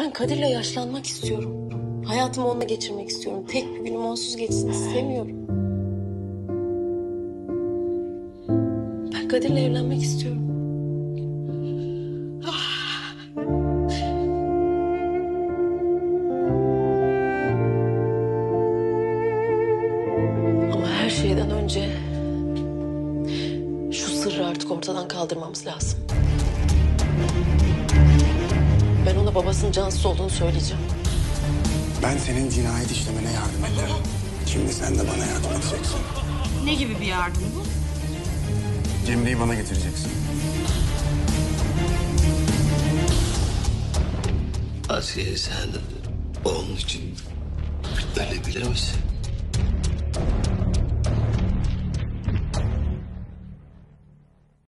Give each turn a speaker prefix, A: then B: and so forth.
A: Ben Kadir'le yaşlanmak istiyorum. Hayatımı onunla geçirmek istiyorum. Tek bir günüm onsuz geçsin istemiyorum. Ben Kadir'le evlenmek istiyorum. Ama her şeyden önce şu sırrı artık ortadan kaldırmamız lazım. Ona babasının cansız olduğunu söyleyeceğim.
B: Ben senin cinayet işlemene yardım ederim. Şimdi sen de bana yardım edeceksin.
C: Ne gibi bir yardım bu?
B: Cemre'yi bana getireceksin.
D: Asiye sen onun için ölebilir misin?